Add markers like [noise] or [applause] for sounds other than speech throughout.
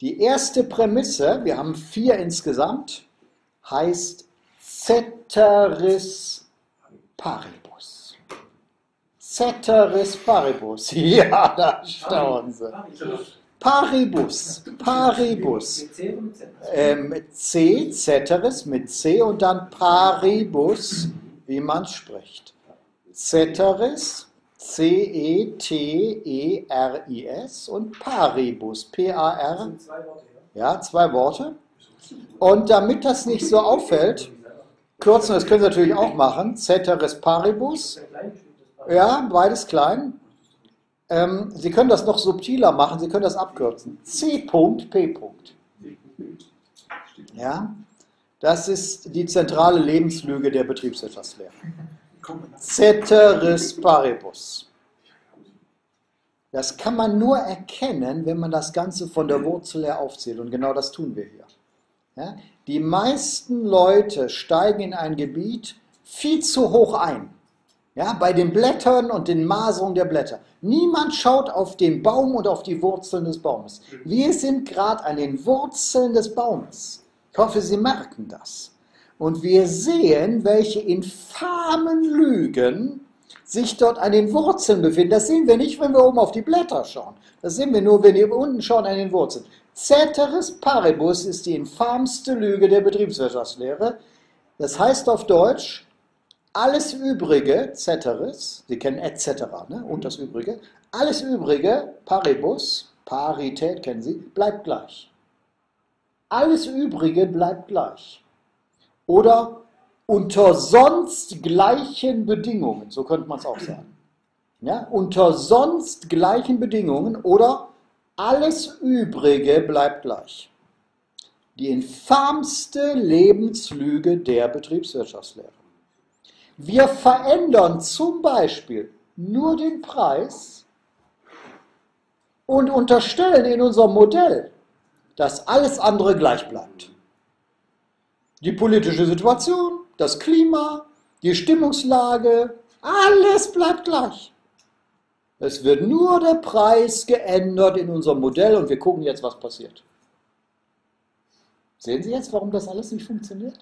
Die erste Prämisse, wir haben vier insgesamt, heißt Ceteris Paribus. Ceteris Paribus. [laughs] Ja, da staunen Sie. Paribus. Paribus. Ähm, C, Ceteris mit C und dann Paribus, wie man spricht. Ceteris, C-E-T-E-R-I-S und Paribus, P-A-R. Ja, zwei Worte. Und damit das nicht so auffällt, kürzen, das können Sie natürlich auch machen, Ceteris Paribus. Ja, beides klein. Ähm, Sie können das noch subtiler machen, Sie können das abkürzen. C.P. Ja, das ist die zentrale Lebenslüge der Betriebswirtschaftslehre. Ceteris Paribus. Das kann man nur erkennen, wenn man das Ganze von der Wurzel her aufzählt. Und genau das tun wir hier. Ja? Die meisten Leute steigen in ein Gebiet viel zu hoch ein. Ja, bei den Blättern und den Maserungen der Blätter. Niemand schaut auf den Baum und auf die Wurzeln des Baumes. Wir sind gerade an den Wurzeln des Baumes. Ich hoffe, Sie merken das. Und wir sehen, welche infamen Lügen sich dort an den Wurzeln befinden. Das sehen wir nicht, wenn wir oben auf die Blätter schauen. Das sehen wir nur, wenn wir unten schauen an den Wurzeln. Ceteris paribus ist die infamste Lüge der Betriebswirtschaftslehre. Das heißt auf Deutsch, alles Übrige, Ceteris, Sie kennen etc. Ne? und das Übrige, alles Übrige, Paribus, Parität kennen Sie, bleibt gleich. Alles Übrige bleibt gleich oder unter sonst gleichen Bedingungen, so könnte man es auch sagen. Ja, unter sonst gleichen Bedingungen oder alles Übrige bleibt gleich. Die infamste Lebenslüge der Betriebswirtschaftslehre. Wir verändern zum Beispiel nur den Preis und unterstellen in unserem Modell, dass alles andere gleich bleibt. Die politische Situation, das Klima, die Stimmungslage, alles bleibt gleich. Es wird nur der Preis geändert in unserem Modell und wir gucken jetzt, was passiert. Sehen Sie jetzt, warum das alles nicht funktioniert?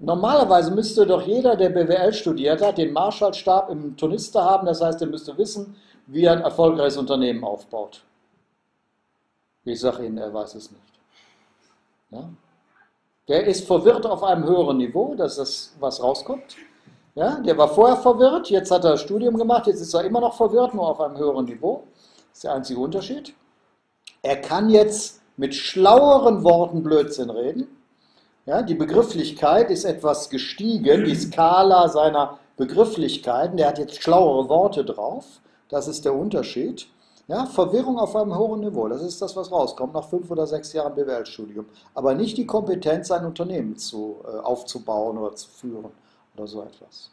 Normalerweise müsste doch jeder, der BWL studiert hat, den Marshallstab im Turnister haben. Das heißt, er müsste wissen, wie er ein erfolgreiches Unternehmen aufbaut. Ich sage Ihnen, er weiß es nicht. Ja? Der ist verwirrt auf einem höheren Niveau, dass das was rauskommt. Ja, der war vorher verwirrt, jetzt hat er Studium gemacht, jetzt ist er immer noch verwirrt, nur auf einem höheren Niveau. Das ist der einzige Unterschied. Er kann jetzt mit schlaueren Worten Blödsinn reden. Ja, die Begrifflichkeit ist etwas gestiegen, die Skala seiner Begrifflichkeiten. Der hat jetzt schlauere Worte drauf. Das ist der Unterschied. Ja, Verwirrung auf einem hohen Niveau, das ist das, was rauskommt nach fünf oder sechs Jahren BWL-Studium. Aber nicht die Kompetenz, ein Unternehmen zu, äh, aufzubauen oder zu führen oder so etwas.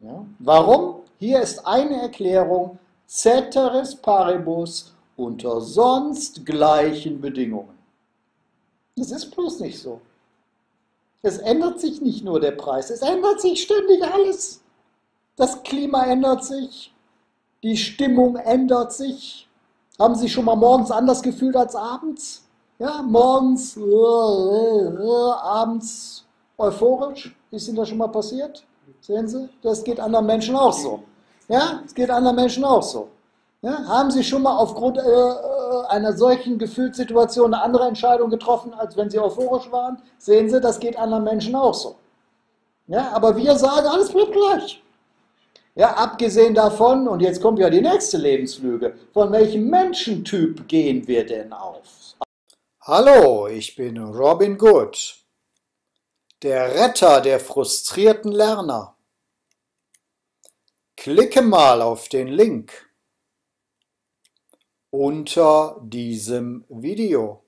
Ja? Warum? Hier ist eine Erklärung, ceteris paribus unter sonst gleichen Bedingungen. Das ist bloß nicht so. Es ändert sich nicht nur der Preis, es ändert sich ständig alles. Das Klima ändert sich, die Stimmung ändert sich, haben Sie sich schon mal morgens anders gefühlt als abends? Ja, morgens, äh, äh, abends euphorisch. Ist Ihnen das schon mal passiert? Sehen Sie? Das geht anderen Menschen auch so. Ja, es geht anderen Menschen auch so. Ja, haben Sie schon mal aufgrund äh, äh, einer solchen Gefühlssituation eine andere Entscheidung getroffen, als wenn Sie euphorisch waren? Sehen Sie, das geht anderen Menschen auch so. Ja, aber wir sagen, alles bleibt gleich. Ja, abgesehen davon, und jetzt kommt ja die nächste Lebenslüge, von welchem Menschentyp gehen wir denn auf? Hallo, ich bin Robin Good, der Retter der frustrierten Lerner. Klicke mal auf den Link unter diesem Video.